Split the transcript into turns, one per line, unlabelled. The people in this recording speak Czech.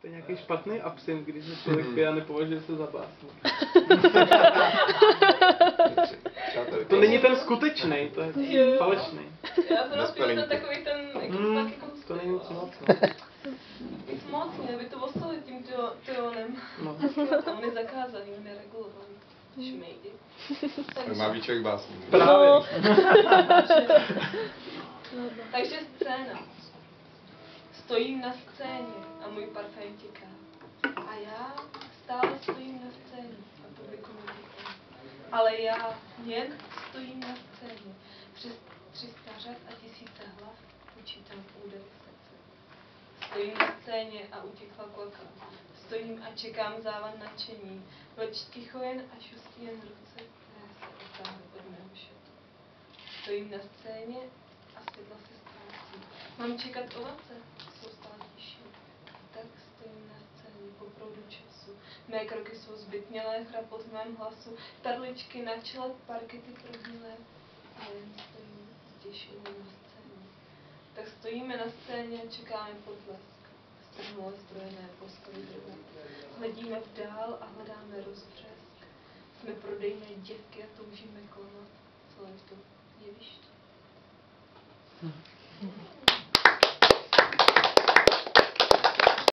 To je nějaký špatný absint, když se člověk pije a nepovažuje se za básník.
Tady
To není ten skutečný, to je
Jo.
falešný.
Já jsem rozpěl ten takový ten, jak
Hmm,
jako
to není nic moc. no.
Nic moc, měli by to ostali tím tyonem.
No.
A on je zakázaný, on je regulovaný. Šmejdi.
Tak má být člověk básník.
Právě.
Takže scéna. Stojím na scéně a můj parfém těká. A já stále stojím na scéně a publikum tiché. Ale já jen stojím na scéně. Přes 300 řad a tisíce hlav počítám údery srdce. Stojím na scéně a utěkla klaka. Stojím a čekám závan nadšení. Leč ticho jen a šustí jen ruce, které se otáhly od mého šatu. Stojím na scéně a světla se ztrácí. Mám čekat ovace, jsou stále tiší. Tak stojím na scéně proudu času. Mé kroky jsou zbytnělé, chrapost v mém hlasu, tadličky na čele, parkety prohnilé. A jen stojím zděšený na scéně. Tak stojíme na scéně čekáme potlesk. Strhnulé strojené postavy drvé. Hledíme dál a hledáme rozbřesk. Jsme prodejné děvky a toužíme klamat celé to jeviště.